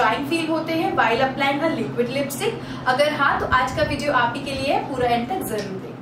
Drawing feel होते हैं while applying liquid lipstick अगर हाँ तो आज का वीडियो आप ही के लिए है पूरा एंड तक ज़रूर देखना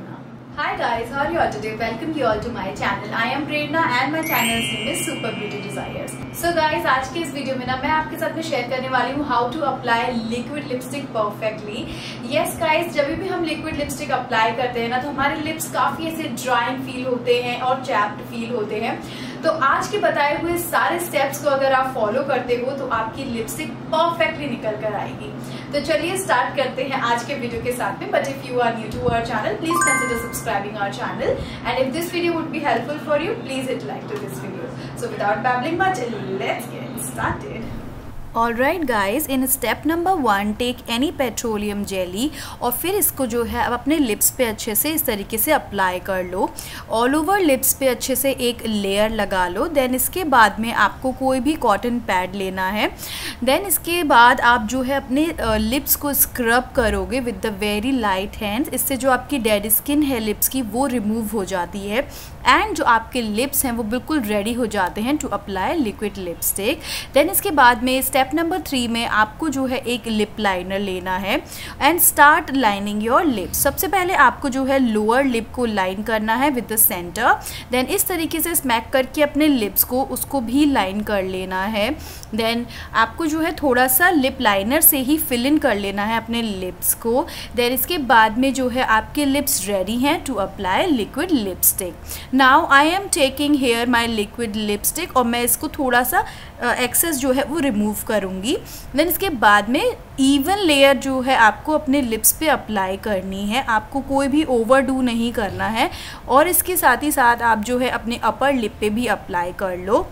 you all today? Welcome you all to my channel. I am Prerna and my channel's name is Super Beauty Desires. So guys, आज के इस वीडियो में ना मैं आपके साथ में शेयर करने वाली हूँ how to apply liquid lipstick perfectly yes guys जब भी हम लिक्विड लिपस्टिक अप्लाई करते हैं ना तो हमारे लिप्स काफ़ी ऐसे ड्राइंग फील होते हैं और चैप्ड फील होते हैं तो आज के बताए हुए सारे स्टेप्स को अगर आप फॉलो करते हो तो आपकी लिपस्टिक परफेक्टली निकल कर आएगी। तो चलिए स्टार्ट करते हैं आज के वीडियो के साथ में। But if you are new to our channel please consider subscribing our channel and if this video would be helpful for you please it like to this video so without babbling much let's get started Alright guys, in step number one take any petroleum jelly और फिर इसको जो है अब अपने lips पे अच्छे से इस तरीके से अप्लाई कर लो। ऑल ओवर लिप्स पे अच्छे से एक लेयर लगा लो। देन इसके बाद में आपको कोई भी कॉटन पैड लेना है। देन इसके बाद आप जो है अपने लिप्स को स्क्रब करोगे with the very light hands इससे जो आपकी डेड स्किन है लिप्स की वो रिमूव हो जाती है। एंड जो आपके लिप्स हैं वो बिल्कुल रेडी हो जाते हैं to apply liquid lipstick then इसके बाद में स्टेप नंबर थ्री में आपको जो है एक लिप लाइनर लेना है and start lining your lips सबसे पहले आपको जो है लोअर लिप को लाइन करना है विद द सेंटर देन इस तरीके से स्मैक करके अपने लिप्स को उसको भी लाइन कर लेना है. देन आपको जो है थोड़ा सा लिप लाइनर से ही फिल इन कर लेना है अपने लिप्स को. देन इसके बाद में जो है आपके लिप्स रेडी हैं to apply liquid lipstick now I am taking here my liquid lipstick और मैं इसको थोड़ा सा एक्सेस uh, जो है वो रिमूव करूँगी। देन इसके बाद में इवन लेयर जो है आपको अपने लिप्स पे अप्लाई करनी है। आपको कोई भी ओवर डू नहीं करना है। और इसके साथ ही साथ आप जो है अपने अपर लिप पे भी अप्लाई कर लो।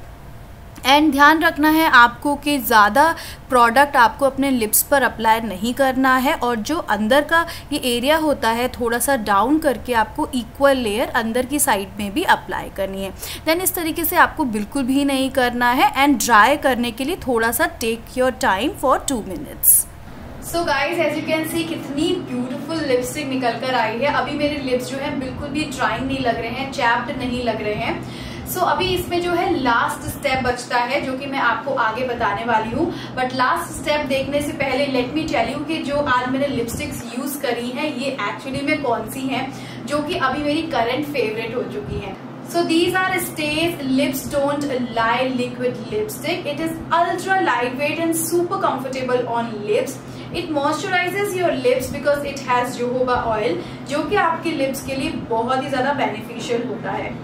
एंड ध्यान रखना है आपको कि ज़्यादा प्रोडक्ट आपको अपने लिप्स पर अप्लाई नहीं करना है और जो अंदर का ये एरिया होता है, थोड़ा सा डाउन करके आपको इक्वल लेयर अंदर की साइड में भी अप्लाई करनी है। देन इस तरीके से आपको बिल्कुल भी नहीं करना है एंड ड्राई करने के लिए थोड़ा सा take your time for two minutes so guys as you can see कितनी ब्यूटीफुल लिपस्टिक निकल कर आई है। अभी मेरे लिप्स जो है बिल्कुल भी ड्राइंग नहीं लग रहे हैं चैप्ड नहीं लग रहे हैं। सो so, अभी इसमें जो है लास्ट स्टेप बचता है जो कि मैं आपको आगे बताने वाली हूँ। बट लास्ट स्टेप देखने से पहले लेट मी टेल यू कि जो आज मैंने लिपस्टिक्स यूज़ करी हैं ये एक्चुअली में कौन सी हैं जो कि अभी मेरी करंट फेवरेट हो चुकी हैं। So these are stage lips don't lie liquid lipstick it is ultra light weight and super comfortable on lips it moisturises your lips because it has jojoba oil जो कि आपके लिप्स के लिए बहुत ही ज़्यादा बेनिफिशियल होता है।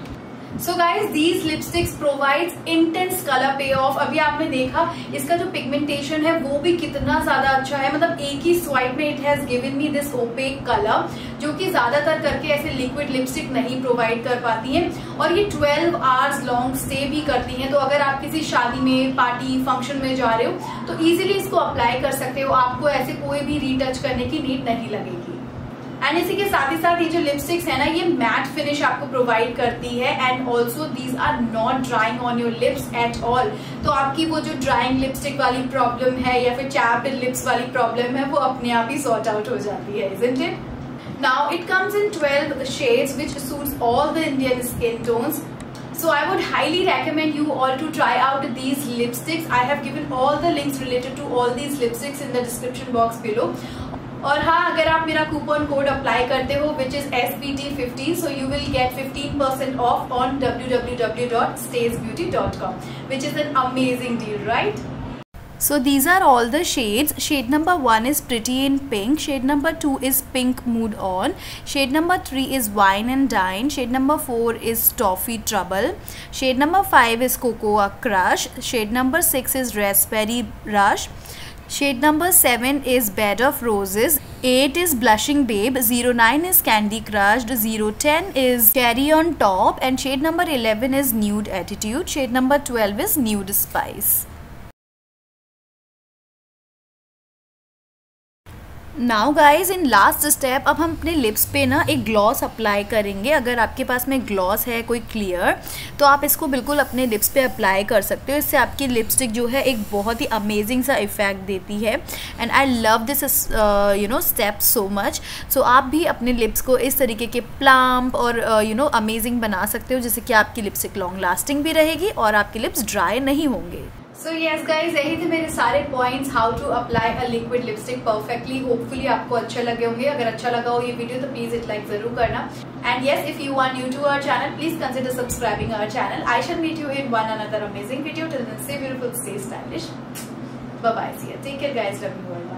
So guys these lipsticks provides intense colour payoff अभी आपने देखा, इसका जो पिगमेंटेशन है, वो भी कितना ज़्यादा अच्छा है। मतलब एक ही स्वाइप में it has given me this opaque colour जो कि ज़्यादातर करके ऐसे लिक्विड लिपस्टिक नहीं प्रोवाइड कर पाती है। और ये 12 आवर्स लॉन्ग स्टे भी करती हैं। तो अगर आप किसी शादी में पार्टी फ़ंक्शन में जा रहे हो तो इजिली इसको अप्लाई कर सकते हो। आपको ऐसे कोई भी रीटच करने की नीड नहीं लगेगी। एंड इसी के साथ ही साथ ये जो लिपस्टिक्स है ना ये मैट फिनिश आपको प्रोवाइड करती है and also these are not drying on your lips at all तो आपकी वो जो ड्राइंग लिपस्टिक वाली प्रॉब्लम है या फिर चैप्ड लिप्स वाली प्रॉब्लम है वो अपने आप ही सॉर्ट आउट हो जाती है isn't it Now it comes in 12 shades which suits all the Indian skin tones. So I would highly recommend you all to try out these lipsticks. I have given all the links related to all these lipsticks in the description box below. और हाँ अगर आप मेरा coupon code apply करते हो which is S B T fifteen so you will get fifteen percent off on W W W dot stage beauty dot com which is an amazing deal right So these are all the shades. Shade number 1 is Pretty in Pink. Shade number 2 is Pink Mood On. Shade number 3 is Wine and Dine. Shade number 4 is Toffee Trouble. Shade number 5 is Cocoa Crush. Shade number 6 is Raspberry Rush. Shade number 7 is Bed of Roses. 8 is Blushing Babe. 09 is Candy Crushed. 010 is Cherry on Top. And shade number 11 is Nude Attitude. Shade number 12 is Nude Spice. Now guys in last step अब हम अपने lips पे ना एक gloss apply करेंगे। अगर आपके पास में ग्लॉस है, कोई क्लियर तो आप इसको बिल्कुल अपने लिप्स पे अप्लाई कर सकते हो। इससे आपकी लिपस्टिक जो है एक बहुत ही अमेजिंग सा इफ़ेक्ट देती है। And I love this you know step so much so आप भी अपने लिप्स को इस तरीके के प्लम्प और यू नो अमेजिंग बना सकते हो, जिससे कि आपकी लिपस्टिक लॉन्ग लास्टिंग भी रहेगी और आपके लिप्स ड्राई नहीं होंगे। सो यस गाइज़ यही थे मेरे सारे points how to apply a liquid lipstick perfectly hopefully आपको अच्छे लगे होंगे। अगर अच्छा लगा हो ये वीडियो तो प्लीज़ इट लाइक ज़रूर करना। And yes if you are new to our channel please consider subscribing our channel I shall meet you in one another amazing video till then say beautiful stay stylish bye bye see take care guys love you bye